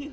yeah,